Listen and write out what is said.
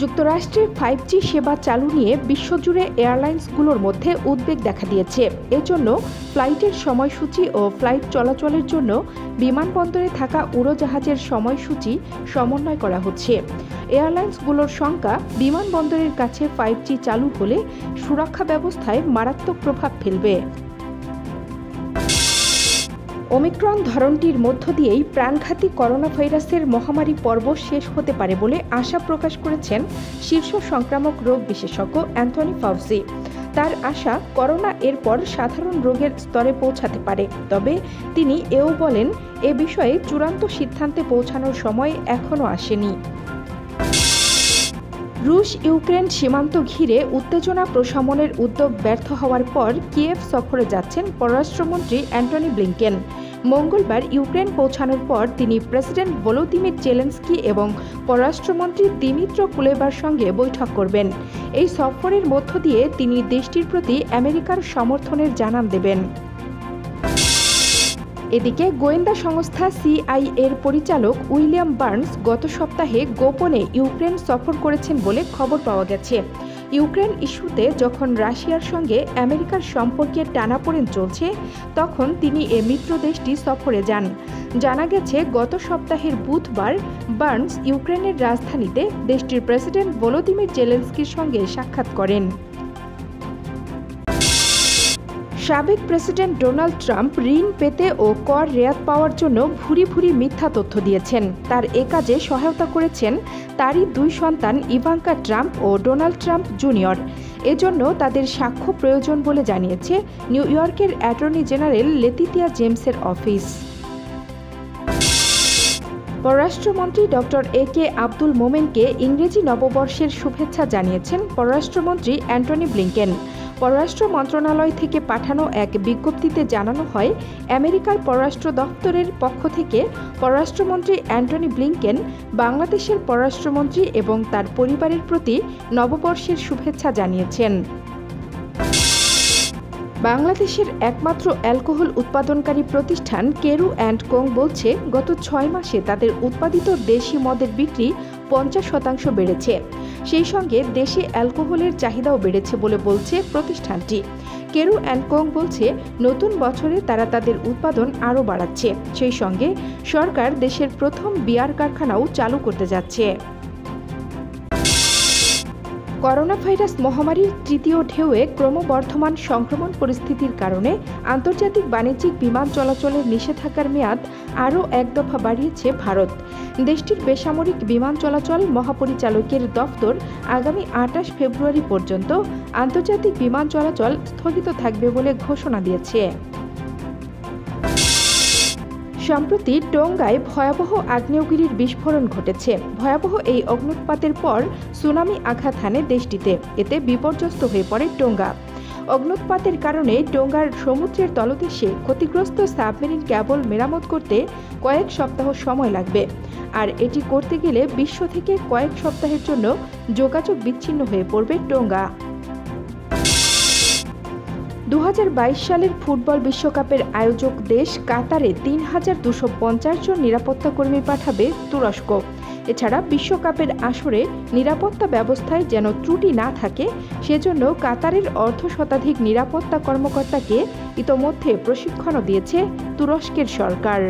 যুক্তরাষ্ট্রে five G সেবা চালু নিয়ে বিশ্বজুড়ে এয়ারলাইন্সগুলোর মধ্যে উদ্বেগ দেখা দিয়েছে। এজন্য ফ্লাইটের সময়সূচি ও ফ্লাইট চলাচলের জন্য বিমানবন্দরে থাকা উড়োজাহাজের সময়সূচি সমন্বয় করা হচ্ছে। এয়ারলাইন্সগুলোর সংখ্যা বিমানবন্দরের কাছে ফাইভ জি চালু হলে সুরক্ষা ব্যবস্থায় মারাত্মক প্রভাব ফেলবে। ওমিক্রন ধরনটির মধ্য দিয়েই প্রাণঘাতী করোনা ভাইরাসের মহামারী পর্ব শেষ হতে পারে বলে আশা প্রকাশ করেছেন শীর্ষ সংক্রামক রোগ বিশেষজ্ঞ অ্যান্থনি ফাউসি। তার আশা, করোনা এরপর সাধারণ রোগের স্তরে পৌঁছাতে পারে। তবে তিনি এও বলেন, এ বিষয়ে চূড়ান্ত সিদ্ধান্তে পৌঁছানোর সময় এখনও আসেনি। রুশ ইউক্রেন সীমান্ত ঘিরে উত্তেজনা প্রশমনের উদ্যোগ ব্যর্থ হওয়ার পর কিয়েভ সফরে যাচ্ছেন পররাষ্ট্রমন্ত্রী অ্যান্টনি ব্লিংকেন। মঙ্গলবার ইউক্রেন পৌঁছানোর পর তিনি প্রেসিডেন্ট ভলোদিমির জেলেন্সকি এবং পররাষ্ট্রমন্ত্রী দিমিত্র কুলেবার সঙ্গে বৈঠক করবেন। এই সফরের মধ্য দিয়ে তিনি দেশটির প্রতি আমেরিকার সমর্থনের জানান দেবেন। এদিকে গোয়েন্দা সংস্থা সিআই এর পরিচালক উইলিয়াম বার্নস গত সপ্তাহে গোপনে ইউক্রেন সফর করেছেন বলে খবর পাওয়া গেছে। ইউক্রেন ইস্যুতে যখন রাশিয়ার সঙ্গে আমেরিকার সম্পর্কের টানাপোড়েন চলছে, তখন তিনি এ মিত্র দেশটি সফরে যান। জানা গেছে, গত সপ্তাহের বুধবার বার্নস ইউক্রেনের রাজধানীতে দেশটির প্রেসিডেন্ট ভলোদিমির জেলেন্সকির সঙ্গে সাক্ষাৎ করেন। সাবেক প্রেসিডেন্ট ডোনাল্ড ট্রাম্প ঋণ পেতে ও কর রেয়াত পাওয়ার জন্য ভুরি ভুরি মিথ্যা তথ্য দিয়েছেন। তার এ কাজে সহায়তা করেছেন তারই দুই সন্তান ইভাঙ্কা ট্রাম্প ও ডোনাল্ড ট্রাম্প জুনিয়র। এজন্য তাদের সাক্ষ্য প্রয়োজন বলে জানিয়েছে নিউ ইয়র্কের অ্যাটর্নি জেনারেল লেতিতিয়া জেমসের অফিস। পররাষ্ট্রমন্ত্রী ডক্টর এ কে আব্দুল মোমেনকে ইংরেজি নববর্ষের শুভেচ্ছা জানিয়েছেন পররাষ্ট্রমন্ত্রী অ্যান্টনি ব্লিংকেন। পররাষ্ট্র মন্ত্রণালয় থেকে পাঠানো এক বিজ্ঞপ্তিতে জানানো হয়, আমেরিকার পররাষ্ট্র দপ্তরের পক্ষ থেকে পররাষ্ট্রমন্ত্রী অ্যান্টনি ব্লিংকেন, বাংলাদেশের পররাষ্ট্রমন্ত্রী এবং তার পরিবারের প্রতি নববর্ষের শুভেচ্ছা জানিয়েছেন। বাংলাদেশের একমাত্র অ্যালকোহল উৎপাদনকারী প্রতিষ্ঠান কেরু অ্যান্ড কোং বলছে, গত ছয় মাসে তাদের উৎপাদিত দেশি মদের বিক্রি পঞ্চাশ শতাংশ বেড়েছে। সেই সঙ্গে দেশে অ্যালকোহলের চাহিদাও বেড়েছে বলে বলছে প্রতিষ্ঠানটি। কেরু অ্যান্ড কং বলছে, নতুন বছরে তারা তাদের উৎপাদন আরও বাড়াচ্ছে। সেই সঙ্গে সরকার দেশের প্রথম বিয়ার কারখানাও চালু করতে যাচ্ছে। করোনা ভাইরাস মহামারীর তৃতীয় ঢেউয়ে ক্রমবর্ধমান সংক্রমণ পরিস্থিতির কারণে আন্তর্জাতিক বাণিজ্যিক বিমান চলাচলের নিষেধাজ্ঞার মেয়াদ আরও এক দফা বাড়িয়েছে ভারত। দেশটির বেসামরিক বিমান চলাচল মহাপরিচালকের দফতর আগামী আটাশ ফেব্রুয়ারি পর্যন্ত আন্তর্জাতিক বিমান চলাচল স্থগিত থাকবে বলে ঘোষণা দিয়েছে। সম্প্রতি টোঙ্গায় ভয়াবহ আগ্নেয়গিরির বিস্ফোরণ ঘটেছে। ভয়াবহ এই অগ্নুৎপাতের পর সুনামি আঘাত হানে দেশটিতে। এতে বিপর্যস্ত হয়ে পড়ে টোঙ্গা অগ্নুৎপাতের কারণে টোঙ্গার সমুদ্রের তলদেশে ক্ষতিগ্রস্ত সাবমেরিন ক্যাবল মেরামত করতে কয়েক সপ্তাহ সময় লাগবে। আর এটি করতে গেলে বিশ্ব থেকে কয়েক সপ্তাহের জন্য যোগাযোগ বিচ্ছিন্ন হয়ে পড়বে টোঙ্গা দু হাজার বাইশ সালের ফুটবল বিশ্বকাপের আয়োজক দেশ কাতারে তিন হাজার দুশো পঞ্চাশ জন নিরাপত্তাকর্মী পাঠাবে তুরস্ক। এছাড়া বিশ্বকাপের আসরে নিরাপত্তা ব্যবস্থায় যেন ত্রুটি না থাকে, সেজন্য কাতারের অর্ধ শতাধিক নিরাপত্তা কর্মকর্তাকে ইতোমধ্যে প্রশিক্ষণও দিয়েছে তুরস্কের সরকার।